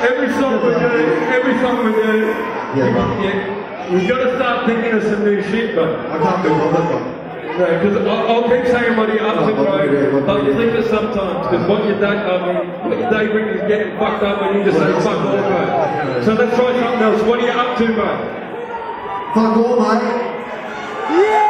Every song we do, every song we do, Yeah, man. yeah, we've got to start thinking of some new shit, but I can't be bothered, man. because I'll, I'll keep saying what up to, bro, we do, what but do. leave it sometimes, because what your day, I mean, what your day brings is getting fucked up and you just say fuck all, bro. So let's try something else. What are you up to, bro? Fuck all, mate. What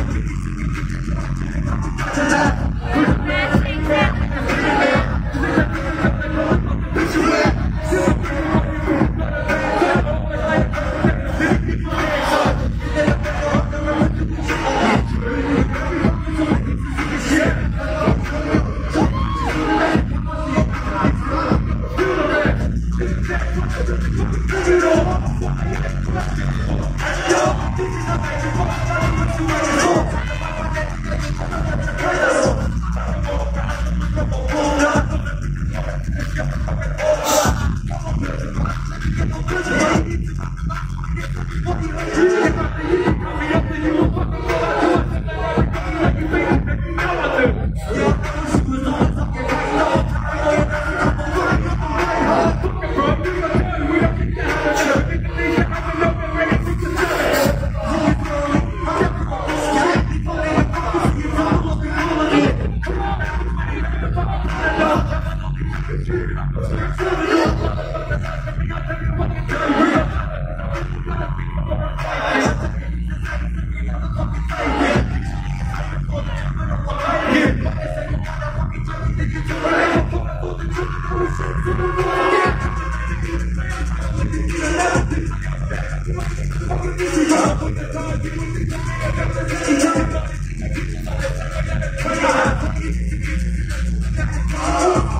Yeah. Oh!